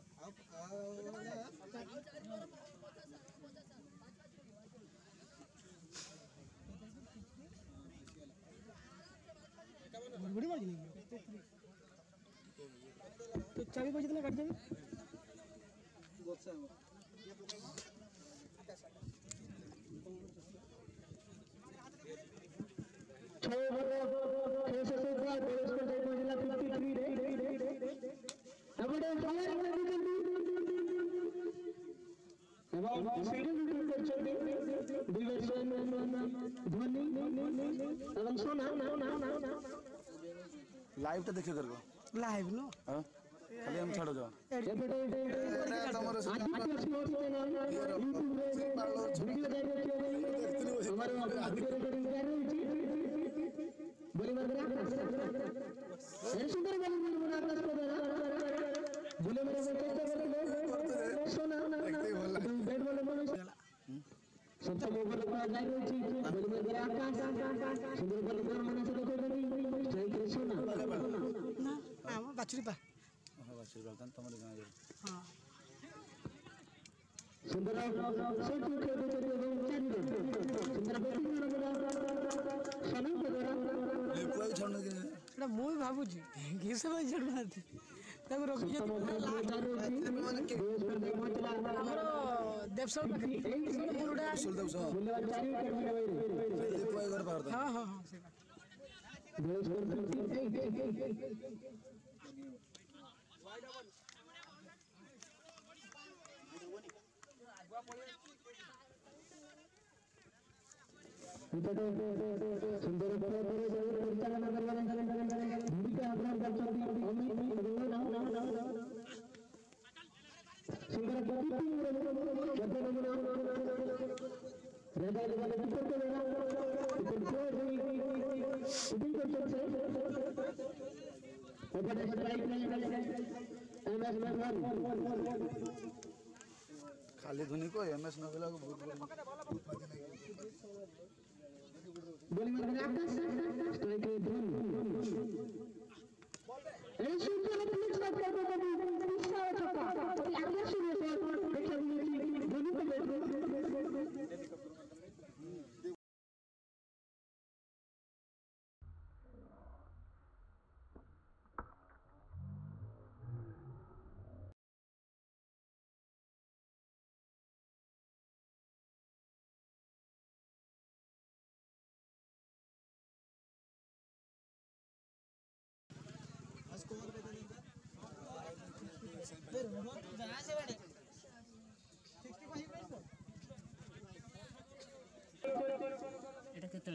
ବଡ଼ି ବାଜି ନାଇଁ तो चाबी बजी देना काट देबे ଛଅ ଓଭର ଖେଳ ଶେଷ ହୋଇଥିବା ବୟସ এবং সিঙ্গেল করছেন দুই ব্যাটসম্যান ধোনি এবং সোনা লাইভটা দেখে করব লাইভ লো খালি আমি ছাড়ো যাও বলিবার সুন্দর বলিবার আকাশ ಗುಲೆ ಮನೆ ಕೆತ್ತೆ ಬರ್ತದೆ ಸೋನಾ ಇದು ಬ್ಯಾಟ್ ಬಾಲ್ ಮನೆ ಸ್ವಲ್ಪ ಮೊಬೈಲ್ ಜಾರಿ ಹೋಯ್ತು ಗುಲೆ ಮನೆ ಆಕಾಶ ಸುಂದರ ಬಾಲ್ ಮನೆ ಸಲ ಕೊಡ್ರಿ ಸ್ಟ್ರೈಕ್ ರೆ ಸೋನಾ ಆ ಬಾಚುರಿ ಬಾ ಹಾ ಬಾಚುರಿ ಬಾ ತಮ್ಮ ಗಾಯ ಹಾ सुंदर सेट में खेलते चले गए चार रन सुंदर बैटिंग कर रहा सनम को द्वारा ले कोई छोड़ नहीं एटा मुई भाबुजी किसे भाई छोड़ मारती ସୁନ୍ଦର ପରିଚାଳନା କରିବା ଭୂମିକା ଆଦାନ କରିଛନ୍ତି খালি ধুনি কই এম এস নবিলা বোলিং আকাশ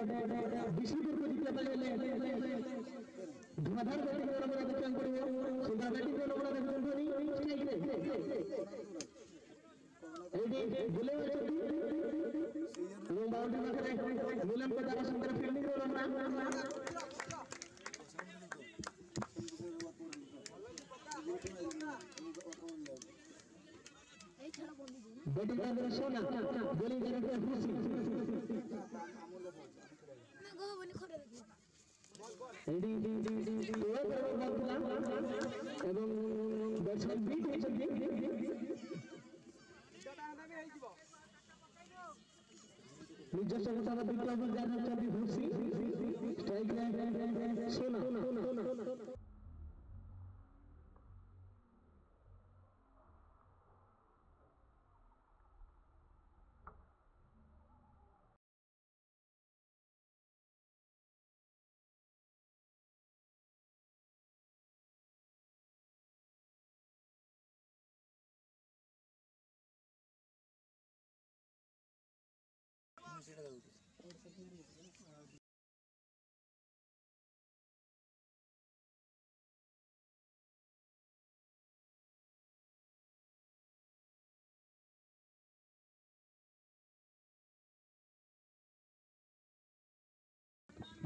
देखने को सुंदर बैटिंग कर रहा है देखने को नहीं स्ट्राइक रे एडी बुले अछती এবং বাউন্ডারি মাঠে নিলাম কে দ্বারা সুন্দর ফিল্ডিং করলাম না এই ছাড়া বন্ধু দিন बैटिंग कर रहे सोना এটি এবং দর্শক বিট হয়েছেন নিজস্ব বিজ্ঞাপন জানাচ্ছি ভূষি স্ট্রাইক সোনা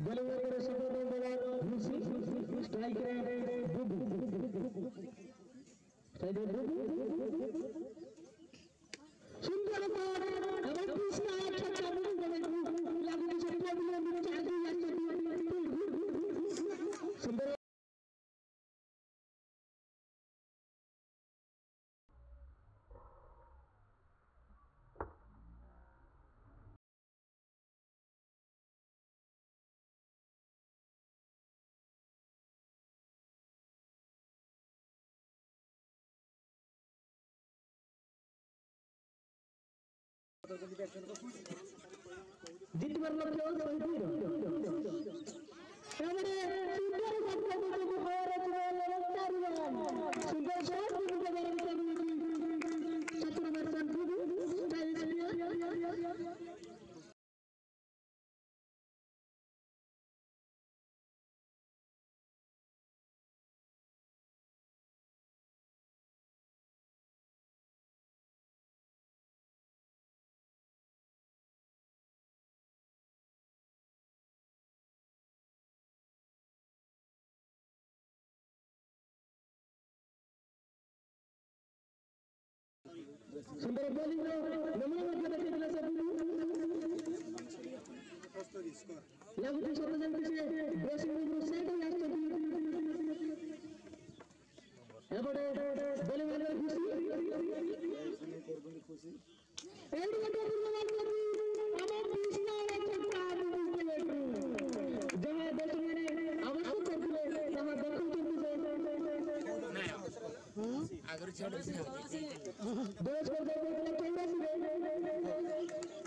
బలవరణ సభలో ఋషి స్ట్రైక్ రేట్ సుందరపాడు ଜିତିବାର ଲକ୍ଷ୍ୟ ଶହୀଦ Sumber poli bro, nama apa kita kita nak? Lagu tu satu jam kerja, bosin bro, saya tak nak sebut. Lepas tu, boleh mana lagi sih? Eh, kita pun nak sebut. Amat bisnya orang cepat, bukan? Jangan bosin.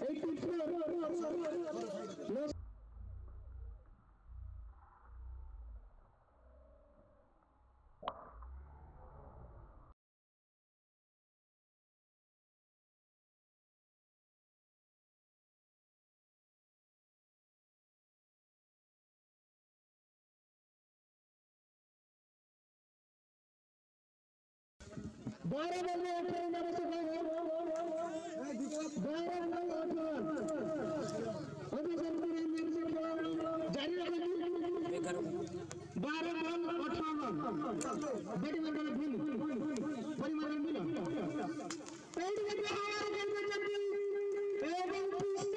এই টিপস बारह बजे अठारह नंबर से बारह बजे अठारह अभी सर पूरे मैच से खेला जारी रखेंगे बारह बॉल अठारह बड़ी मंडल भूल बड़ी मंडल मिला पेड़ के आया गेंद में जल्दी एवं तीसरा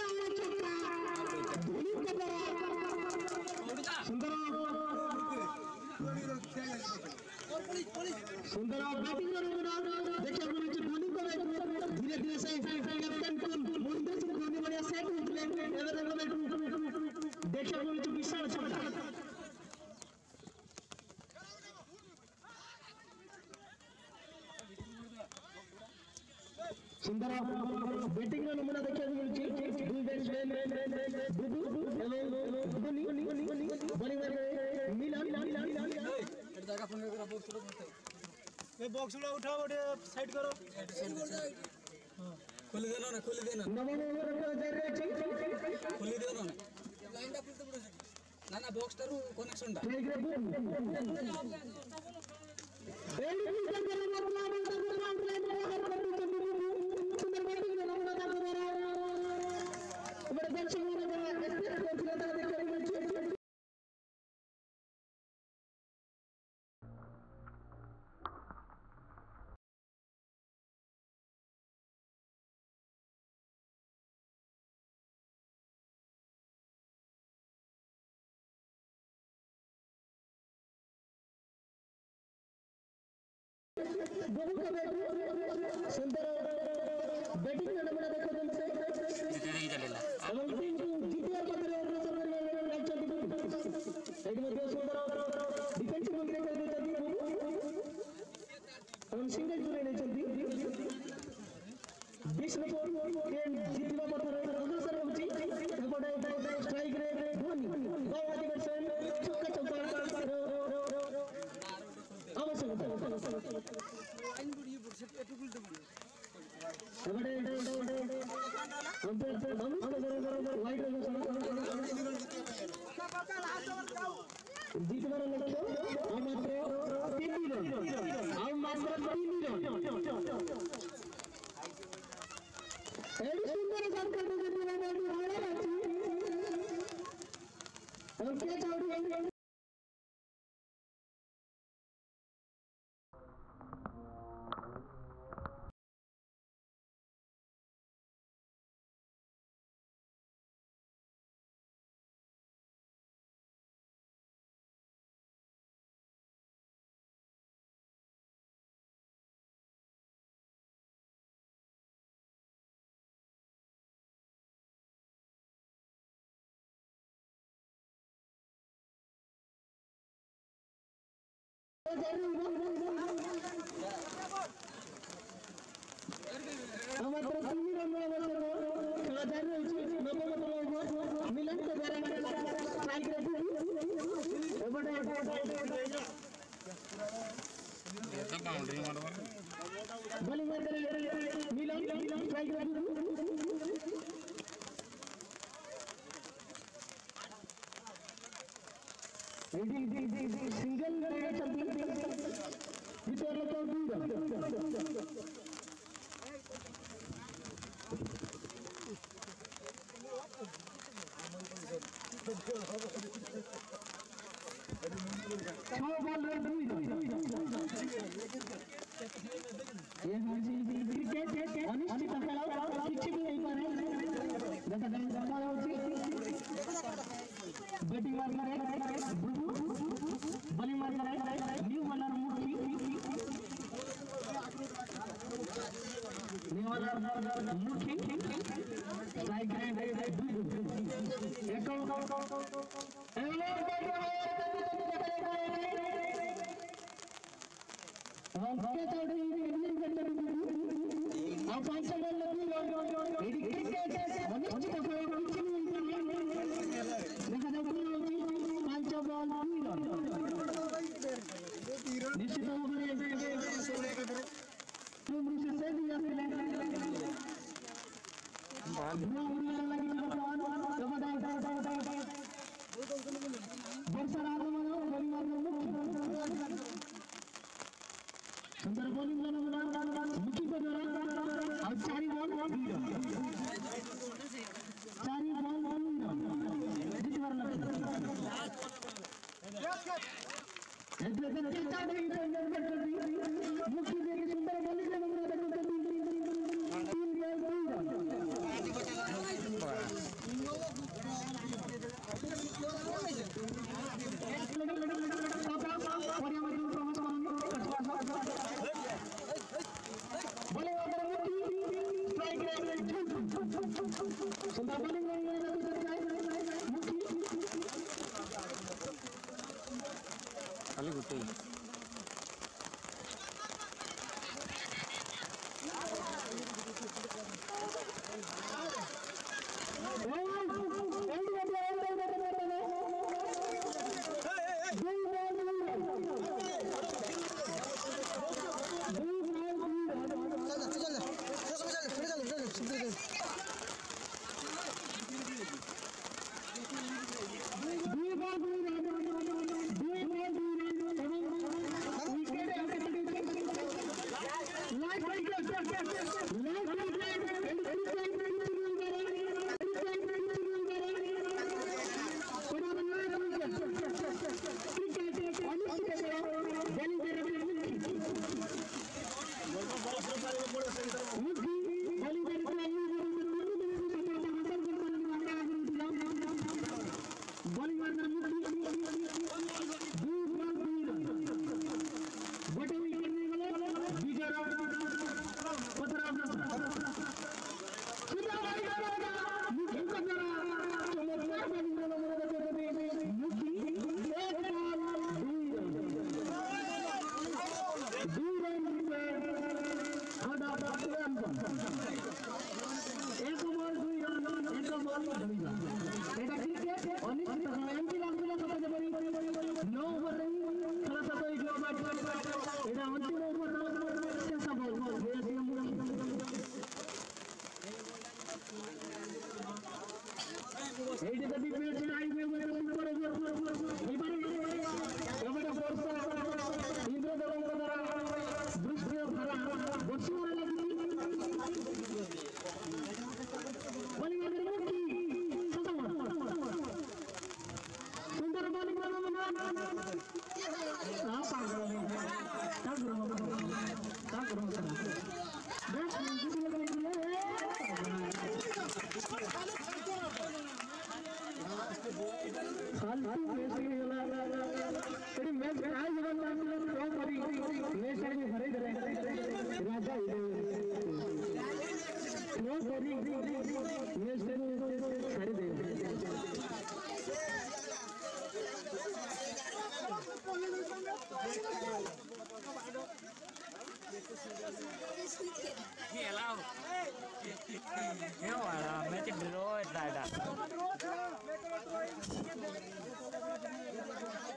ಸುಂದರ ಬೆಟ್ಟಿಂಗ್ ನಮೂನದಕ್ಕೆ बॉक्स उठाओ साइड करो खुली देना ना खुली देना खुली देना लाइन डबल तो ना ना बॉक्स करो कनेक्शन दा बहू का बैटरी सुंदर बैटिंग का नमूना देखो तुमसे अमन सिंह जीटीआर के और सब में अच्छा टीम साइड में दो सुंदर और डिफेंस में कर देता थी अमन सिंह का जुड़े नहीं चलती बीच में അവിടെ ಮಾತ್ರ ಸುಮ್ಮನೆ ಮಿಲಂತ ಬಲಿ ಮಿಲನ್ ಸಿಂಗಲ್ Thank you. ఆ పంట खाली गुटे